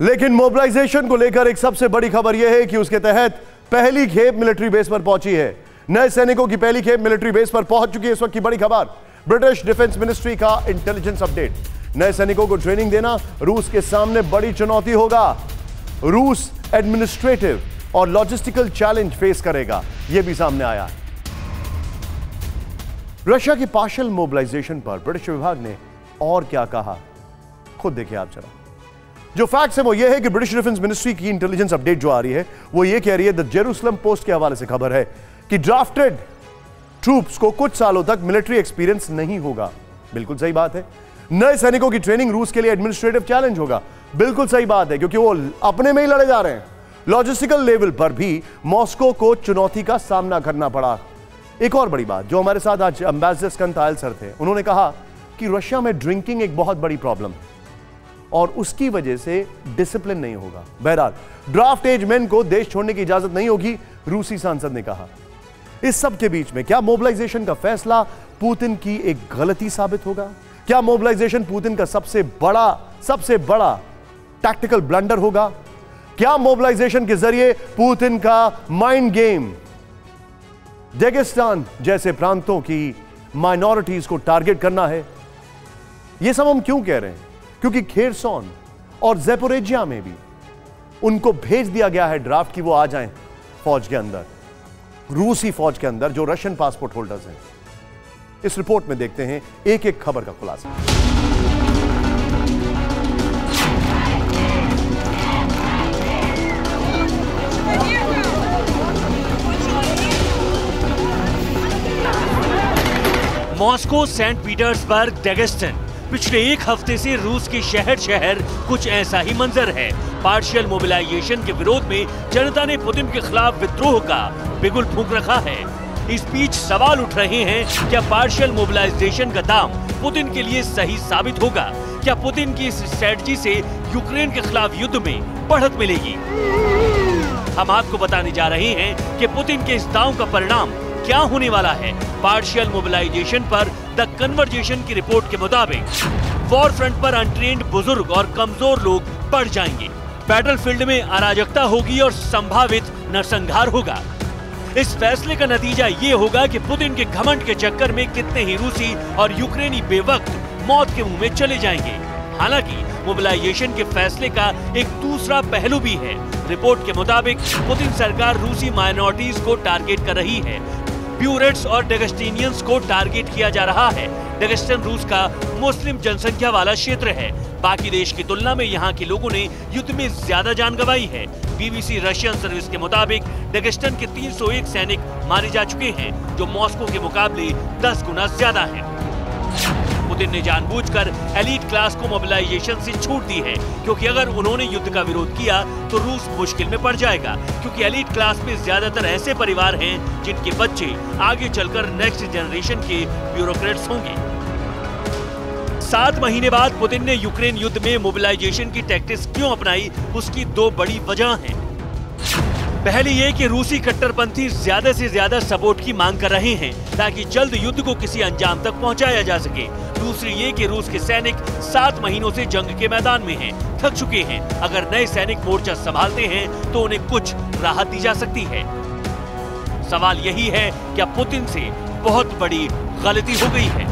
लेकिन मोबिलाइजेशन को लेकर एक सबसे बड़ी खबर यह है कि उसके तहत पहली खेप मिलिट्री बेस पर पहुँची है। नए सैनिकों की पहली खेप मिलिट्री बेस पर पहुँच चुकी है इस वक्त की बड़ी खबर। ब्रिटिश डिफेंस मिनिस्ट्री का इंटेलिजेंस अपडेट नए सैनिकों को ट्रेनिंग देना रूस के सामने बड़ी चुनौती होगा। रूस एडमिनिस्ट्रेटिव और लॉजिस्टिकल चैलेंज फेस करेगा। यह भी सामने आया। रशिया की पार्शल मोबिलाइजेशन पर ब्रिटिश विभाग ने और क्या कहा? खुद देखिए आप जरा। जो फैक्ट्स है वो ये है कि ब्रिटिश डिफेंस मिनिस्ट्री की इंटेलिजेंस अपडेट जो आ रही है, वो ये कह रही है द जेरूसलम पोस्ट के हवाले से खबर है कि ड्राफ्टेड ट्रूप्स को कुछ सालों तक मिलिट्री एक्सपीरियंस नहीं होगा। बिल्कुल सही बात है। नए सैनिकों की ट्रेनिंग रूस के लिए एडमिनिस्ट्रेटिव चैलेंज होगा। बिल्कुल सही बात है, क्योंकि वो अपने में ही लड़े जा रहे हैं। लॉजिस्टिकल लेवल पर भी मॉस्को को चुनौती का सामना करना पड़ा। एक और बड़ी बात, जो हमारे साथ आज अंबेसडर स्कंत आयल सर थे, उन्होंने कहा कि रशिया में ड्रिंकिंग एक बहुत बड़ी प्रॉब्लम है। और उसकी वजह से डिसिप्लिन नहीं होगा। बहरहाल ड्राफ्ट एज मैन को देश छोड़ने की इजाज़त नहीं होगी, रूसी सांसद ने कहा। इस सब के बीच में क्या मोबिलाइजेशन का फैसला पुतिन की एक गलती साबित होगा? क्या मोबिलाइजेशन पुतिन का सबसे बड़ा सबसे बड़ा टैक्टिकल ब्लंडर होगा? क्या मोबिलाइजेशन के ज़रिए पुतिन का माइंड गेम डेगिस्तान जैसे प्रांतों की माइनॉरिटीज को टारगेट करना है? यह सब हम क्यों कह रहे हैं? क्योंकि खेरसौन और जेपोरेजिया में भी उनको भेज दिया गया है ड्राफ्ट कि वो आ जाएँ फौज के अंदर। रूसी फौज के अंदर, जो रशियन पासपोर्ट होल्डर्स हैं। इस रिपोर्ट में देखते हैं एक एक खबर का खुलासा। Moscow, Saint Petersburg, Dagestan. पिछले एक हफ़्ते से रूस के शहर शहर कुछ ऐसा ही मंजर है। पार्शियल मोबिलाइजेशन के विरोध में जनता ने पुतिन के खिलाफ विद्रोह का बिगुल फूक रखा है। इस बीच सवाल उठ रहे हैं, क्या पार्शियल मोबिलाइजेशन का दाम पुतिन के लिए सही साबित होगा? क्या पुतिन की इस स्ट्रेटजी से यूक्रेन के खिलाफ युद्ध में बढ़त मिलेगी? हम आपको बताने जा रहे हैं कि पुतिन के इस दाव का परिणाम क्या होने वाला है? पार्शियल मोबिलाइजेशन पर द कन्वर्जेशन की रिपोर्ट के मुताबिक वॉर फ्रंट पर अनट्रेंड बुज़ुर्ग और कमज़ोर लोग बढ़ जाएँगे। बैटलफील्ड में अराजकता होगी और संभावित नरसंहार होगा। इस फैसले का नतीजा ये होगा कि पुतिन के घमंड के चक्कर में कितने ही रूसी और यूक्रेनी बेवक्त मौत के मुँह में चले जाएँगे। हालाँकि मोबिलाइजेशन के फैसले का एक दूसरा पहलू भी है। रिपोर्ट के मुताबिक, पुतिन सरकार रूसी माइनॉरिटीज को टारगेट कर रही है। ब्यूरेट्स और डेगस्टीनियंस को टारगेट किया जा रहा है। डेगस्टन रूस का मुस्लिम जनसंख्या वाला क्षेत्र है। बाकी देश की तुलना में यहाँ के लोगों ने युद्ध में ज़्यादा जान गंवाई है। बीबीसी रशियन सर्विस के मुताबिक डेगस्टन के 301 सैनिक मारे जा चुके हैं, जो मॉस्को के मुकाबले 10 गुना ज़्यादा है। पुतिन ने जानबूझकर एलीट क्लास को मोबिलाइजेशन से छूट दी है, क्योंकि अगर उन्होंने युद्ध का विरोध किया तो रूस मुश्किल में पड़ जाएगा, क्योंकि एलीट क्लास में ज़्यादातर ऐसे परिवार हैं, जिनके बच्चे आगे चलकर नेक्स्ट जनरेशन के ब्यूरोक्रेट्स होंगे सात महीने बाद पुतिन ने यूक्रेन युद्ध में मोबिलाइजेशन की टैक्टिक्स क्यों अपनाई, उसकी दो बड़ी वजह हैं। पहली ये कि रूसी कट्टरपंथी ज़्यादा से ज़्यादा सपोर्ट की मांग कर रहे हैं ताकि जल्द युद्ध को किसी अंजाम तक पहुँचाया जा सके। दूसरी ये कि रूस के सैनिक सात महीनों से जंग के मैदान में हैं, थक चुके हैं। अगर नए सैनिक मोर्चा संभालते हैं तो उन्हें कुछ राहत दी जा सकती है। सवाल यही है क्या पुतिन से बहुत बड़ी गलती हो गई है?